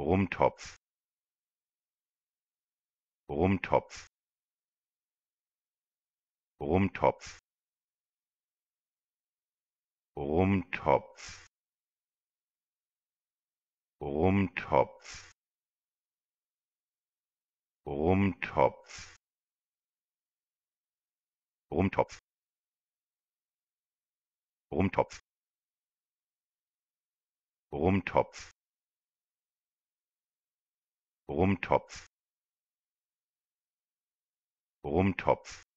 Rumtopf. Rumtopf. Rumtopf. Rumtopf. Rumtopf. Rumtopf. Rumtopf. Rumtopf. Rumtopf rumtopf Rumtopf.